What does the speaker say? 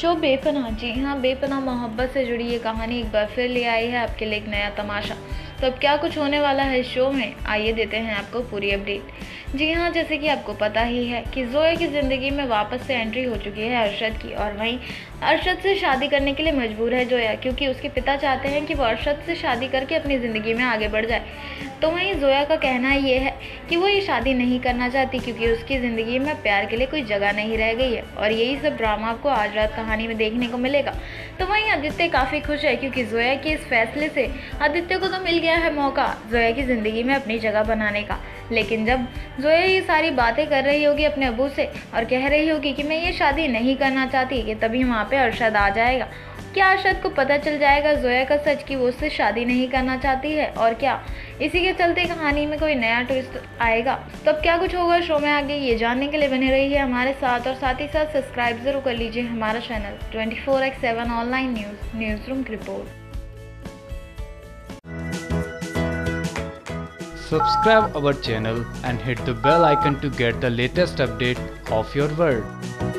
Show Bepanah जी हाँ बेपना मोहब्बत से जुड़ी ये कहानी एक बार फिर ले आई है आपके लिए एक नया तमाशा। तो अब क्या कुछ होने वाला है शो में? आइए देते हैं आपको पूरी अपडेट। जी हाँ जैसे कि आपको पता ही है कि जोया की ज़िंदगी में वापस से एंट्री हो चुकी है अरशद की और वहीं अरशद से शादी करने के लिए मजबूर है जोया, क्योंकि उसके पिता चाहते हैं कि वो अरशद से शादी करके अपनी ज़िंदगी में आगे बढ़ जाए। तो वहीं जोया का कहना ये है कि वो ये शादी नहीं करना चाहती, क्योंकि उसकी ज़िंदगी में प्यार के लिए कोई जगह नहीं रह गई है। और यही सब ड्रामा आपको आज रात कहानी में देखने को मिलेगा। तो वहीं आदित्य काफ़ी खुश है क्योंकि जोया के इस फैसले से आदित्य को तो मिल गया है मौका, जोया की ज़िंदगी में अपनी जगह बनाने का। लेकिन जब जोया ये सारी बातें कर रही होगी अपने अबू से और कह रही होगी कि मैं ये शादी नहीं करना चाहती, कि तभी वहाँ पे अरशद आ जाएगा क्या अरशद को पता चल जाएगा जोया का सच कि वो उससे शादी नहीं करना चाहती है? और क्या? इसी के चलते कहानी में कोई नया ट्विस्ट आएगा। तब क्या कुछ होगा? शो में आगे ये जानने के लिए बने रही है हमारे साथ और साथ ही साथ सब्सक्राइब ज़रूर कर लीजिए हमारा channel twenty four X seven online news newsroom की report Subscribe our channel and hit the bell icon to get the latest update of your world.